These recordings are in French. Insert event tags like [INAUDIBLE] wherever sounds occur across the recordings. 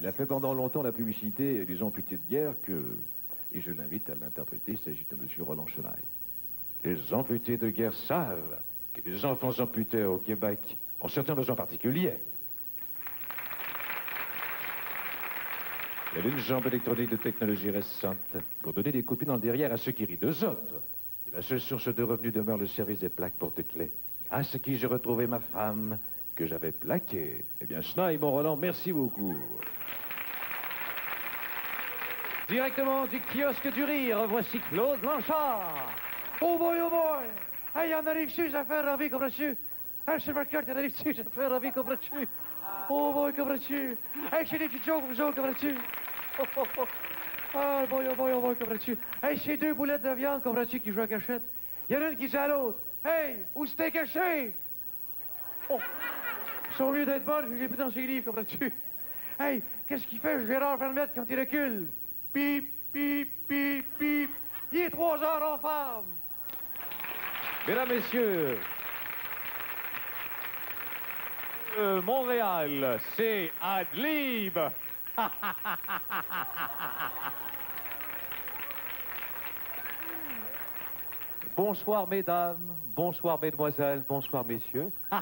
Il a fait pendant longtemps la publicité des amputés de guerre que... Et je l'invite à l'interpréter, il s'agit de M. Roland Chenaille. Les amputés de guerre savent que les enfants amputés au Québec ont certains besoins particuliers. Il y a une jambe électronique de technologie récente pour donner des coupines dans le derrière à ceux qui rient d'eux autres. Et la seule source de revenus demeure le service des plaques porte-clés, grâce à qui j'ai retrouvé ma femme que j'avais plaquée. Eh bien, Schneid, mon Roland, merci beaucoup. Directement du kiosque du rire, voici Claude Blanchard. Oh boy, oh boy! Hey, on arrive dessus, ça fait envie comme dessus. Hey, c'est Marcotte, on arrive dessus, ça fait envie comme dessus. Oh boy, comme dessus. Hey, j'ai des petits jokes vous autres, comme dessus. [LAUGHS] Oh, oh, oh. Ah, boy, oh boy, oh boy, comme dessus. Hey, c'est deux boulettes de viande, comme dessus, qui jouent à cachette. Il y en a une qui dit à l'autre. Hey, où c'était caché? Oh. Au lieu d'être bonne, je l'ai pris dans ses livres, comme dessus. Hey, qu'est-ce qu'il fait, Gérard Vermette, quand il recule? Pip, pip, pip, pip. Il est trois heures en femme. Mesdames, Messieurs, Montréal, c'est Adlib. [LAUGHS] bonsoir, mesdames. Bonsoir, mesdemoiselles. Bonsoir, messieurs. [LAUGHS]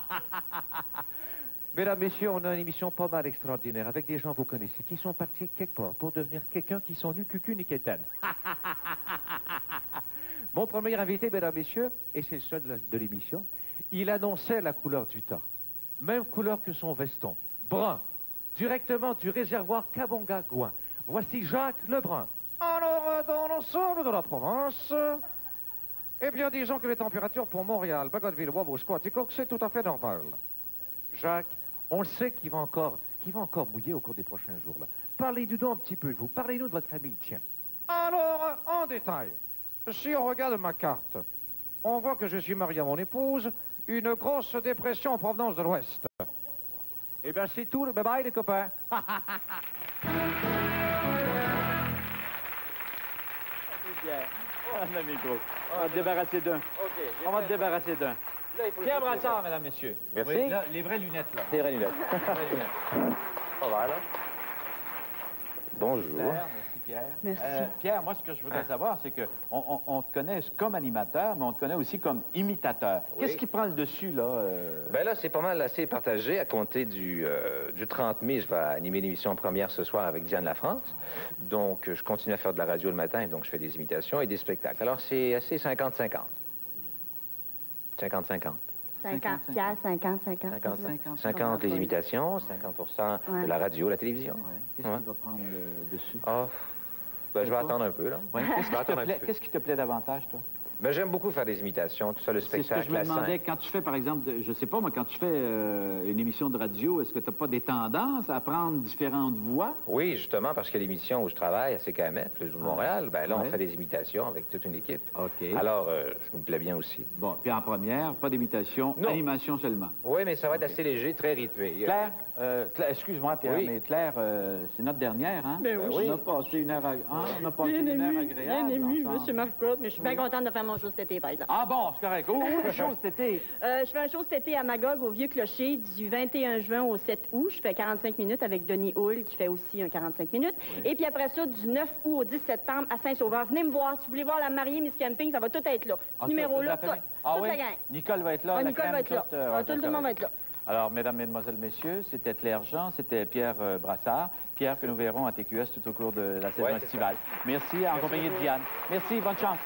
Mesdames, Messieurs, on a une émission pas mal extraordinaire avec des gens que vous connaissez qui sont partis quelque part pour devenir quelqu'un qui sont nus cucu ni. [LAUGHS] Mon premier invité, Mesdames, Messieurs, et c'est le seul de l'émission, il annonçait la couleur du temps. Même couleur que son veston. Brun. Directement du réservoir Kabonga-Gouin. Voici Jacques Lebrun. Alors, euh, dans l'ensemble de la province, eh bien, disons que les températures pour Montréal, Bagotville, Wabos, Squaticook, c'est tout à fait normal. Jacques, on le sait qu'il va encore, qu'il va encore mouiller au cours des prochains jours. là. Parlez-nous donc un petit peu de vous. Parlez-nous de votre famille, tiens. Alors, en détail, si on regarde ma carte, on voit que je suis marié à mon épouse, une grosse dépression en provenance de l'Ouest. Eh bien, c'est tout. Bye bye, les copains. Pierre. On a. On va te débarrasser d'un. On va te débarrasser d'un. Pierre Brassard, mesdames, messieurs. Merci. Oui, là, les vraies lunettes, là. Des lunettes. Les vraies lunettes. [LAUGHS] Voilà. Bonjour. Merci Pierre. Merci. Euh, Pierre, moi, ce que je voudrais savoir, c'est qu'on on, on te connaît comme animateur, mais on te connaît aussi comme imitateur. Qu'est-ce qui prend le dessus, là? euh? Ben là, c'est pas mal assez partagé. À compter du, euh, du 30 mai, je vais animer l'émission première ce soir avec Diane Lafrance. Donc, je continue à faire de la radio le matin, donc je fais des imitations et des spectacles. Alors, c'est assez 50-50. 50-50. 50 Pierre, 50, 50. 50, 50 les imitations, 50 Ouais. de la radio, la télévision. Ouais. Qu'est-ce Ouais. qui va prendre le dessus? Ah, ben, je vais attendre un peu, là. Qu'est-ce qui te plaît davantage, toi? Ben, j'aime beaucoup faire des imitations, tout ça, le C'est ce que spectacle, je me demandais. Quand tu fais, par exemple, de- je sais pas, moi, quand tu fais euh, une émission de radio, est-ce que tu n'as pas des tendances à prendre différentes voix? Oui, justement, parce que l'émission où je travaille, à CKMF, le Zoo de Montréal, ben là, Ouais. on fait des imitations avec toute une équipe. OK. Alors, euh, je me plais bien aussi. Bon, puis en première, pas d'imitation, animation seulement. Oui, mais ça va être assez léger, très rythmé. Claire, euh, Claire, excuse-moi, Pierre, Oui. mais Claire, euh, c'est notre dernière, hein? Ben oui. On a passé une heure, ag- ah, on a passé Bien une heure ému, agréable. bien ému, monsieur Marcotte, mais je suis bien contente de faire mon show cet été, par exemple. Ah bon, c'est correct. Oh, oh, chose cet été. [LAUGHS] Euh, je fais un show cet été à Magog, au Vieux Clocher, du 21 juin au 7 août. Je fais 45 minutes avec Denis Hull, qui fait aussi un 45 minutes. Et puis après ça, du 9 août au 10 septembre à Saint-Sauveur. Venez me voir. Si vous voulez voir la mariée Miss Camping, ça va tout être là. Ce Ah, numéro-là, toute la tout. Ah toute oui? la gang. Nicole va être là. Ah, la Nicole crème, va être là. toute, euh, Ah, tout le monde va être là. Alors, mesdames, mesdemoiselles, messieurs, c'était Claire Jean, c'était Pierre euh, Brassard. Pierre que nous verrons à TQS tout au cours de la saison Ouais, estivale. Merci, en compagnie de Diane. Merci, bonne chance.